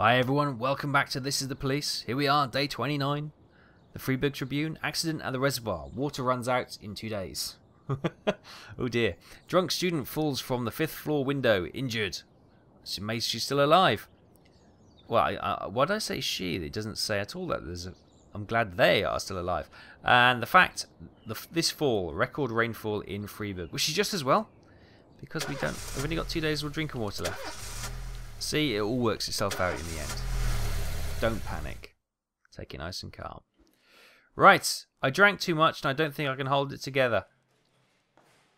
Hi everyone, welcome back to This is the Police. Here we are, day 29. The Freeburg Tribune, accident at the reservoir. Water runs out in two days. oh dear. Drunk student falls from the fifth floor window, injured. It's amazing she's still alive. Well, I, I, why did I say she? It doesn't say at all that there's a... I'm glad they are still alive. And the fact, the, this fall, record rainfall in Freeburg, which is just as well, because we don't, we've only got two days of drinking water left. See, it all works itself out in the end. Don't panic. Take it nice and calm. Right, I drank too much and I don't think I can hold it together.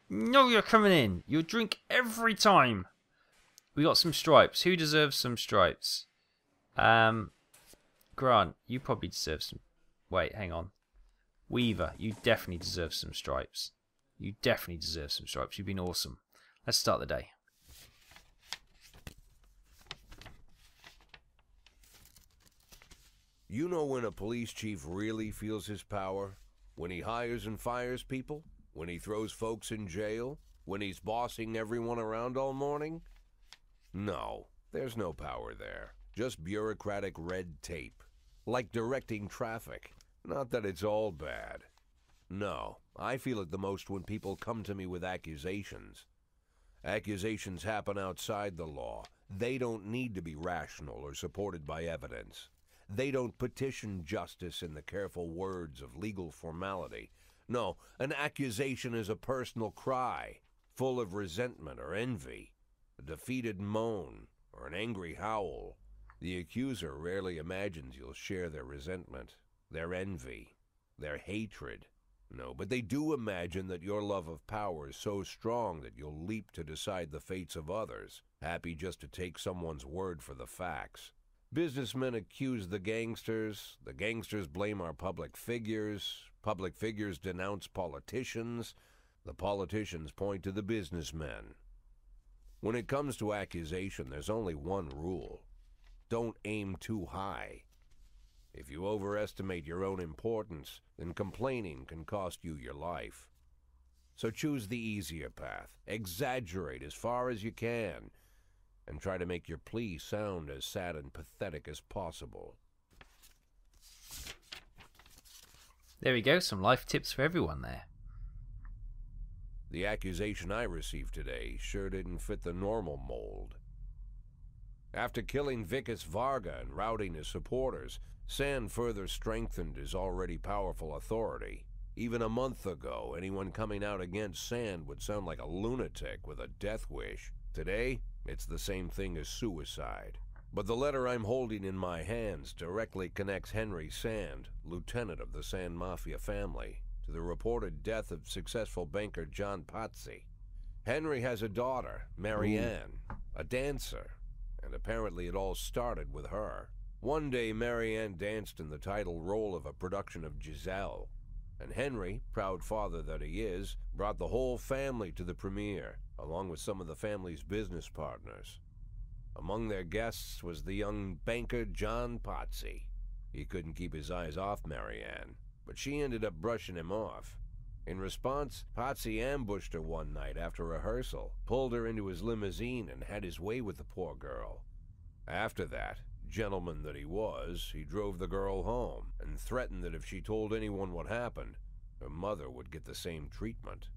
No, you're coming in. You drink every time. We got some stripes. Who deserves some stripes? Um, Grant, you probably deserve some. Wait, hang on. Weaver, you definitely deserve some stripes. You definitely deserve some stripes. You've been awesome. Let's start the day. You know when a police chief really feels his power? When he hires and fires people? When he throws folks in jail? When he's bossing everyone around all morning? No, there's no power there. Just bureaucratic red tape. Like directing traffic. Not that it's all bad. No, I feel it the most when people come to me with accusations. Accusations happen outside the law. They don't need to be rational or supported by evidence. They don't petition justice in the careful words of legal formality. No, an accusation is a personal cry, full of resentment or envy, a defeated moan, or an angry howl. The accuser rarely imagines you'll share their resentment, their envy, their hatred. No, but they do imagine that your love of power is so strong that you'll leap to decide the fates of others, happy just to take someone's word for the facts. Businessmen accuse the gangsters, the gangsters blame our public figures, public figures denounce politicians, the politicians point to the businessmen. When it comes to accusation, there's only one rule. Don't aim too high. If you overestimate your own importance, then complaining can cost you your life. So choose the easier path. Exaggerate as far as you can and try to make your plea sound as sad and pathetic as possible. There we go, some life tips for everyone there. The accusation I received today sure didn't fit the normal mold. After killing Vicus Varga and routing his supporters, Sand further strengthened his already powerful authority. Even a month ago, anyone coming out against Sand would sound like a lunatic with a death wish. Today, it's the same thing as suicide. But the letter I'm holding in my hands directly connects Henry Sand, lieutenant of the Sand Mafia family, to the reported death of successful banker John Pazzi. Henry has a daughter, Marianne, a dancer, and apparently it all started with her. One day, Marianne danced in the title role of a production of Giselle, and Henry, proud father that he is, brought the whole family to the premiere, along with some of the family's business partners. Among their guests was the young banker John Pazzi. He couldn't keep his eyes off Marianne, but she ended up brushing him off. In response, Pazzi ambushed her one night after rehearsal, pulled her into his limousine, and had his way with the poor girl. After that, gentleman that he was, he drove the girl home and threatened that if she told anyone what happened, her mother would get the same treatment.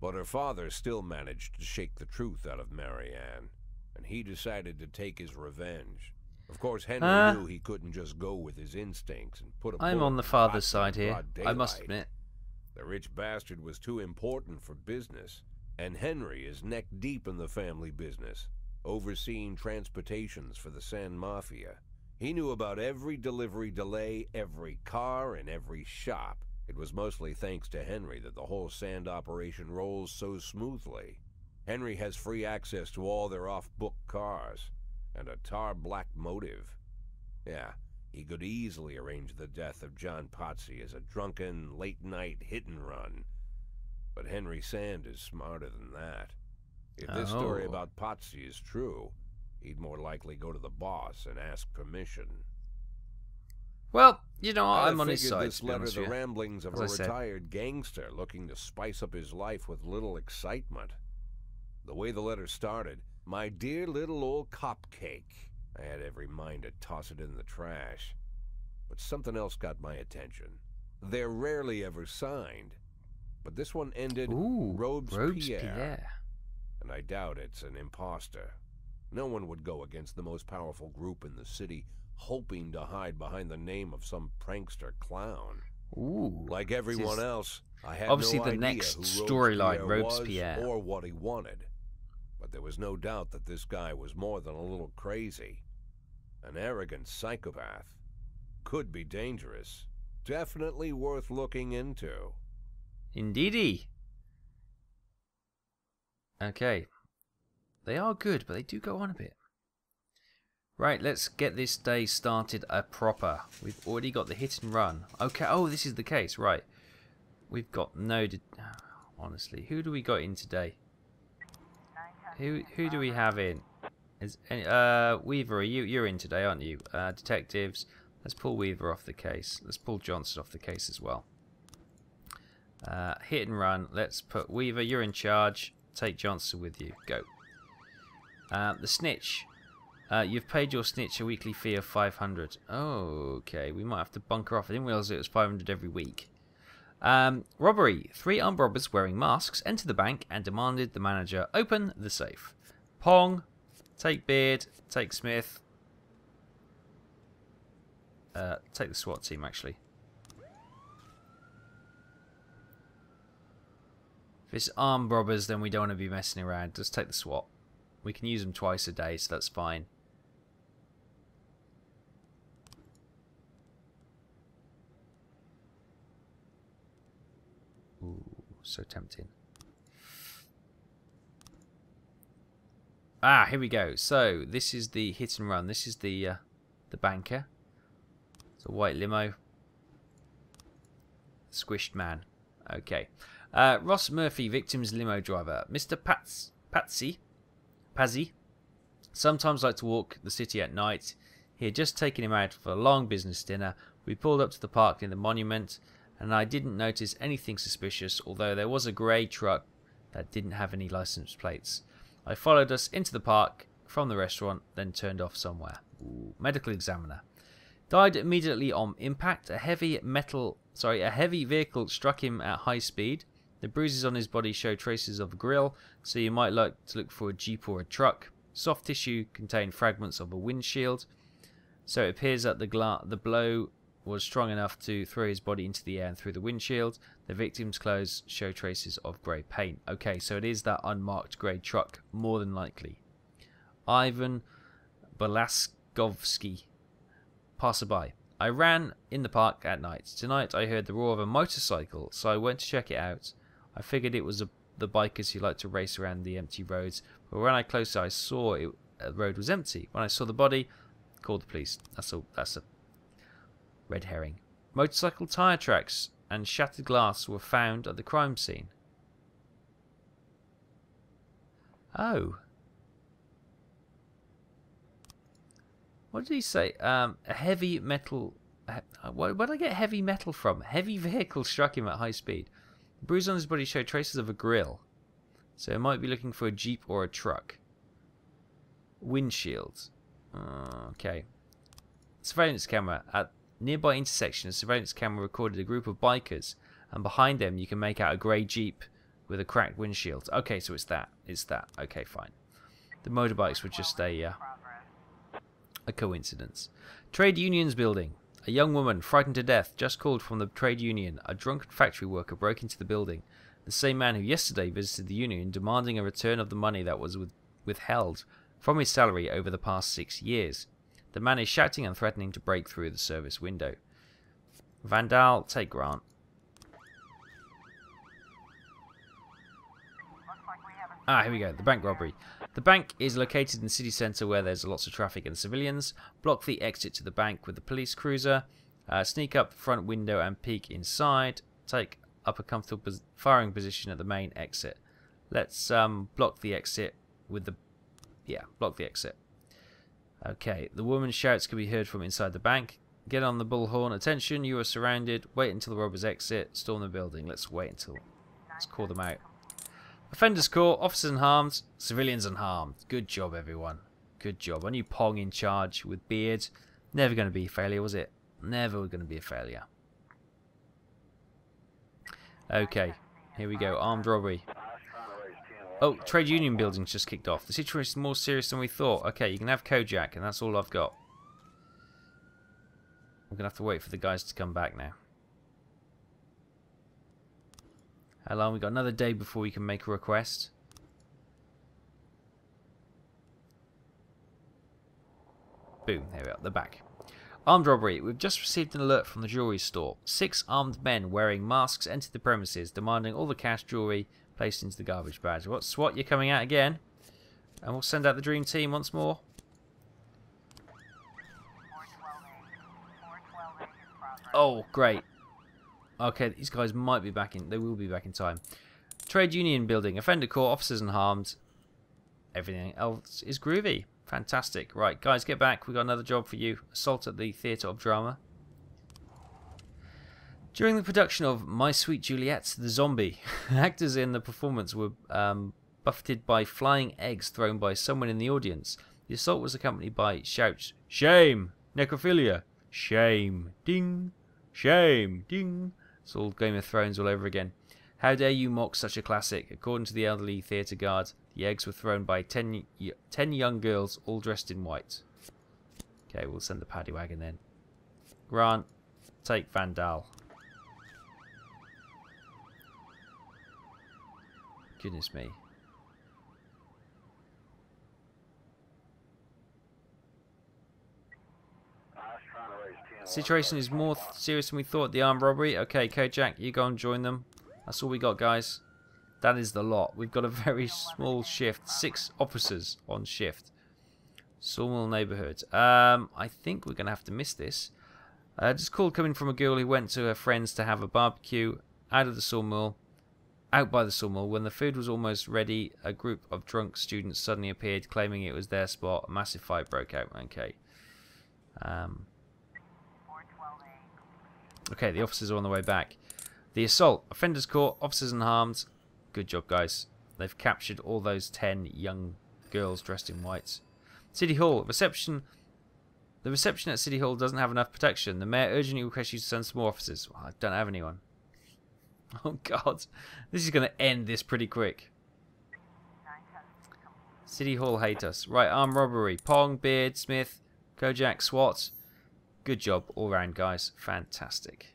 But her father still managed to shake the truth out of Marianne, and he decided to take his revenge. Of course, Henry Uh, knew he couldn't just go with his instincts and put a I'm on the father's side here, I must admit. The rich bastard was too important for business, and Henry is neck deep in the family business, overseeing transportations for the Sand Mafia. He knew about every delivery delay, every car, and every shop. It was mostly thanks to Henry that the whole sand operation rolls so smoothly. Henry has free access to all their off-book cars, and a tar black motive. Yeah, he could easily arrange the death of John Pazzi as a drunken, late-night hit-and-run. But Henry Sand is smarter than that. If this story Oh. about Pazzi is true, he'd more likely go to the boss and ask permission. Well, you know, I'd I'm on his side. This letter the ramblings of As a I said. retired gangster looking to spice up his life with little excitement. The way the letter started, my dear little old cupcake. I had every mind to toss it in the trash. But something else got my attention. They're rarely ever signed. But this one ended Ooh, Robespierre. Robespierre. And I doubt it's an impostor. No one would go against the most powerful group in the city, hoping to hide behind the name of some prankster clown. Ooh. Like everyone else, I had obviously no the next storyline, Robespierre. or what he wanted. But there was no doubt that this guy was more than a little crazy. An arrogant psychopath. Could be dangerous. Definitely worth looking into. Indeedy. Okay. They are good, but they do go on a bit. Right, let's get this day started a proper. We've already got the hit and run. Okay, oh, this is the case, right. We've got no... Honestly, who do we got in today? Who who do we have in? Is any- uh Weaver? You you're in today, aren't you? Uh, detectives. Let's pull Weaver off the case. Let's pull Johnson off the case as well. Uh, hit and run. Let's put Weaver. You're in charge. Take Johnson with you. Go. Uh, the snitch. Uh, you've paid your snitch a weekly fee of 500. Oh, okay. We might have to bunker off. I didn't realize it was 500 every week. Um, robbery. Three armed robbers wearing masks entered the bank and demanded the manager open the safe. Pong. Take Beard. Take Smith. Uh, take the SWAT team, actually. It's armed robbers, then we don't want to be messing around. Just take the SWAT. We can use them twice a day, so that's fine. Ooh, so tempting. Ah, here we go. So this is the hit and run. This is the uh, the banker. It's a white limo. Squished man. Okay. Uh, Ross Murphy, victim's limo driver. Mr. Pats Patsy Pazzy sometimes like to walk the city at night. He had just taken him out for a long business dinner. We pulled up to the park near the monument, and I didn't notice anything suspicious, although there was a grey truck that didn't have any license plates. I followed us into the park from the restaurant, then turned off somewhere. Ooh, medical examiner. Died immediately on impact. A heavy metal, sorry, a heavy vehicle struck him at high speed. The bruises on his body show traces of a grill, so you might like to look for a jeep or a truck. Soft tissue contained fragments of a windshield, so it appears that the the blow was strong enough to throw his body into the air and through the windshield. The victim's clothes show traces of grey paint. Okay, so it is that unmarked grey truck, more than likely. Ivan Belaskovsky, passerby. I ran in the park at night. Tonight I heard the roar of a motorcycle, so I went to check it out. I figured it was a, the bikers who like to race around the empty roads, but when I close I saw it, the road was empty. When I saw the body, called the police. That's a that's a red herring. Motorcycle tire tracks and shattered glass were found at the crime scene. Oh. What did he say? Um, a heavy metal. Where did I get heavy metal from? Heavy vehicle struck him at high speed. The bruise on his body showed traces of a grill. So it might be looking for a jeep or a truck. Windshields. Uh, okay. Surveillance camera. At nearby intersection, a surveillance camera recorded a group of bikers, and behind them you can make out a grey jeep with a cracked windshield. Okay, so it's that. It's that. Okay, fine. The motorbikes were just a uh, a coincidence. Trade unions building. A young woman, frightened to death, just called from the trade union. A drunken factory worker broke into the building. The same man who yesterday visited the union demanding a return of the money that was with, withheld from his salary over the past six years. The man is shouting and threatening to break through the service window. Vandal, take Grant. Ah, here we go. The bank robbery. The bank is located in the city centre where there's lots of traffic and civilians. Block the exit to the bank with the police cruiser. Uh, sneak up the front window and peek inside. Take up a comfortable firing position at the main exit. Let's um, block the exit with the... Yeah, block the exit. Okay, the woman's shouts can be heard from inside the bank. Get on the bullhorn. Attention, you are surrounded. Wait until the robbers exit. Storm the building. Let's wait until... Let's call them out. Offenders caught, officers unharmed, civilians unharmed. Good job, everyone. Good job. I knew Pong in charge with Beard. Never going to be a failure, was it? Never going to be a failure. Okay, here we go. Armed robbery. Oh, trade union buildings just kicked off. The situation is more serious than we thought. Okay, you can have Kojak, and that's all I've got. I'm going to have to wait for the guys to come back now. How long? we got another day before we can make a request. Boom, there we are, the back. Armed robbery. We've just received an alert from the jewelry store. Six armed men wearing masks entered the premises, demanding all the cash jewelry placed into the garbage bags. What SWAT, you're coming out again. And we'll send out the dream team once more. Oh, great. Okay, these guys might be back in. They will be back in time. Trade union building. Offender caught. Officers unharmed. Everything else is groovy. Fantastic. Right, guys, get back. We've got another job for you. Assault at the Theatre of Drama. During the production of My Sweet Juliet, the Zombie, actors in the performance were um, buffeted by flying eggs thrown by someone in the audience. The assault was accompanied by shouts, Shame! Necrophilia! Shame! Ding! Shame! Ding! It's all Game of Thrones all over again. How dare you mock such a classic? According to the elderly theatre guard, the eggs were thrown by ten, ten young girls all dressed in white. Okay, we'll send the paddy wagon then. Grant, take Vandal. Goodness me. Situation is more serious than we thought. The armed robbery. Okay, Kojak, you go and join them. That's all we got, guys. That is the lot. We've got a very small shift. Six officers on shift. Sawmill neighborhood. Um, I think we're going to have to miss this. Uh, just call coming from a girl who went to her friends to have a barbecue out of the sawmill, out by the sawmill. When the food was almost ready, a group of drunk students suddenly appeared, claiming it was their spot. A massive fight broke out. Okay. Um, Okay, the officers are on the way back. The assault. Offenders caught. Officers unharmed. Good job, guys. They've captured all those ten young girls dressed in whites. City Hall. Reception. The reception at City Hall doesn't have enough protection. The mayor urgently requests you to send some more officers. Well, I don't have anyone. Oh, God. This is going to end this pretty quick. City Hall hate us. Right, armed robbery. Pong, Beard, Smith, Kojak, SWAT. Good job all round, guys. Fantastic.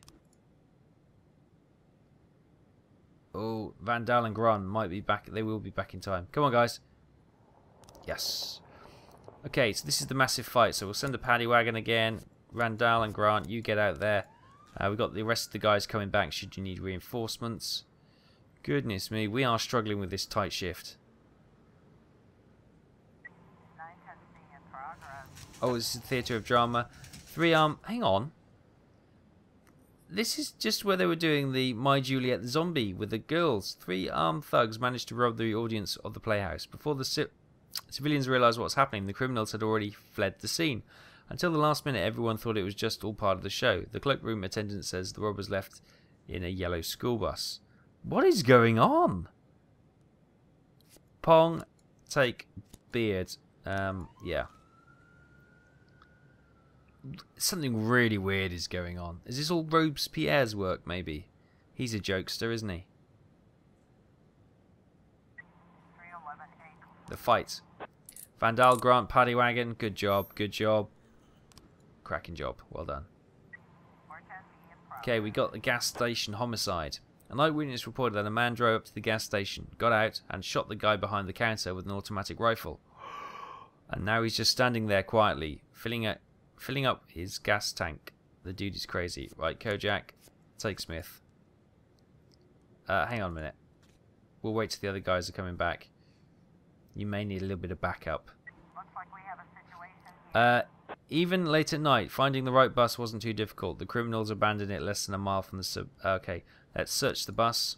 Oh, Vandal and Grun might be back. They will be back in time. Come on, guys. Yes. Okay, so this is the massive fight. So we'll send the paddy wagon again. Randall and Grant, you get out there. Uh, we've got the rest of the guys coming back should you need reinforcements. Goodness me, we are struggling with this tight shift. Oh, this is the Theatre of Drama. Three arm. Hang on. This is just where they were doing the My Juliet zombie with the girls. Three armed thugs managed to rob the audience of the playhouse. Before the ci civilians realised what was happening, the criminals had already fled the scene. Until the last minute, everyone thought it was just all part of the show. The cloakroom attendant says the robbers left in a yellow school bus. What is going on? Pong, take beard. Um, yeah something really weird is going on. Is this all Robespierre's work, maybe? He's a jokester, isn't he? The fight. Vandal, Grant, Paddy Wagon, good job, good job. Cracking job, well done. Okay, we got the gas station homicide. An eyewitness reported that a man drove up to the gas station, got out, and shot the guy behind the counter with an automatic rifle. And now he's just standing there quietly, filling a filling up his gas tank. The dude is crazy. Right, Kojak, take Smith. Uh, hang on a minute. We'll wait till the other guys are coming back. You may need a little bit of backup. uh, even late at night, finding the right bus wasn't too difficult. The criminals abandoned it less than a mile from the sub. Okay, let's search the bus.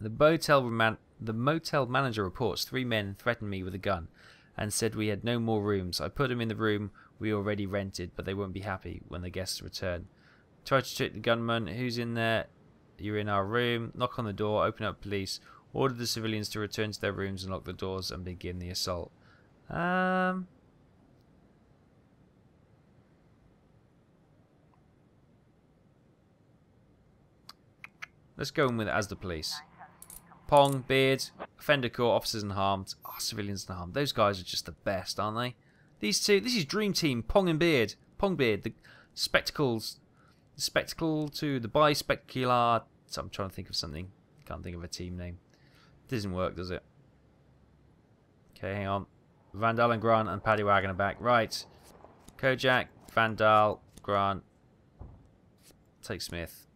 The motel man the motel manager reports three men threatened me with a gun and said we had no more rooms. I put them in the room we already rented, but they won't be happy when the guests return. Try to trick the gunman. Who's in there? You're in our room. Knock on the door. Open up police. Order the civilians to return to their rooms and lock the doors and begin the assault. Um. Let's go in with as the police. Pong, Beard, Offender Caught, Officers Unharmed. Oh, Civilians Unharmed. Those guys are just the best, aren't they? These two, this is Dream Team, Pong and Beard. Pong Beard, the spectacles. The spectacle to the bispecular. So I'm trying to think of something. Can't think of a team name. Doesn't work, does it? Okay, hang on. Vandal and Grant and Paddy Wagon are back. Right. Kojak, Vandal, Grant. Take Smith.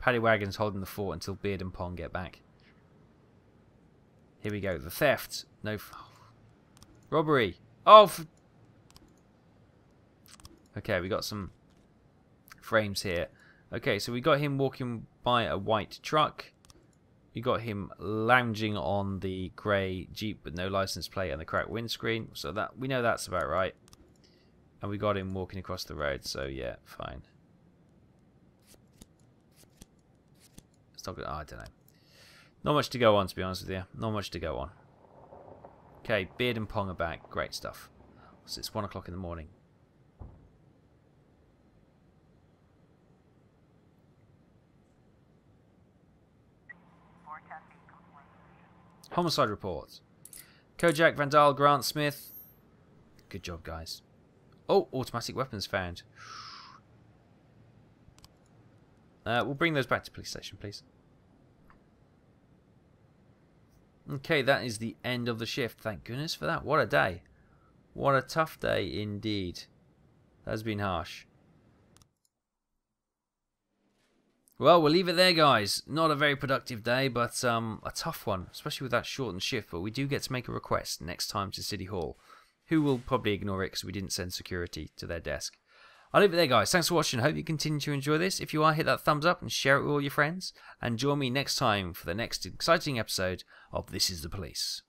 Paddy Wagon's holding the fort until Beard and Pong get back. Here we go. The theft. No. Robbery. Oh. okay, we got some frames here. Okay, so we got him walking by a white truck. We got him lounging on the grey Jeep with no license plate and the cracked windscreen. So that we know that's about right. And we got him walking across the road. So yeah, fine. It's not good. Oh, I don't know. Not much to go on, to be honest with you. Not much to go on. Okay, Beard and Pong are back. Great stuff. So it's one o'clock in the morning. Homicide report. Kojak, Vandal, Grant, Smith. Good job, guys. Oh, automatic weapons found. Uh, we'll bring those back to police station, please. Okay, that is the end of the shift. Thank goodness for that. What a day. What a tough day indeed. That's been harsh. Well, we'll leave it there, guys. Not a very productive day, but um, a tough one, especially with that shortened shift. But we do get to make a request next time to City Hall, who will probably ignore it because we didn't send security to their desk. I'll leave it there, guys. Thanks for watching. Hope you continue to enjoy this. If you are, hit that thumbs up and share it with all your friends. And join me next time for the next exciting episode of This is the Police.